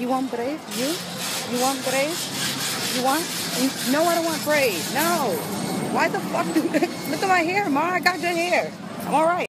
You want braids? You? You want braids? You want? No, I don't want braids. No. Why the fuck? do Look at my hair, Ma. I got good hair. I'm all right.